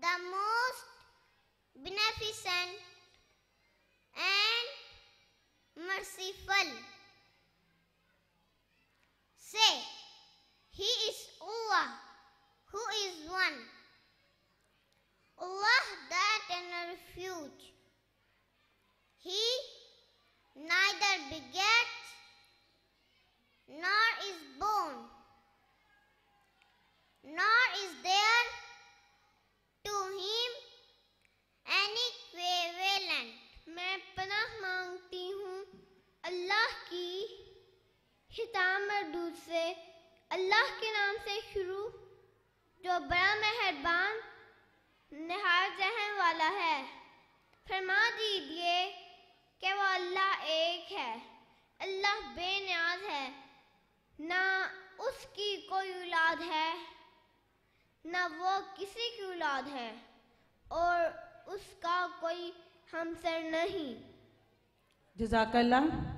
the most beneficent and merciful. اللہ کے نام سے شروع جو بڑا مہربان نہایت رحم والا ہے، فرما دیجیے کہ وہ اللہ ایک ہے، اللہ بے نیاز ہے، نہ اس کی کوئی اولاد ہے، نہ وہ کسی کی اولاد ہے اور اس کا کوئی ہمسر نہیں۔ جزاک اللہ۔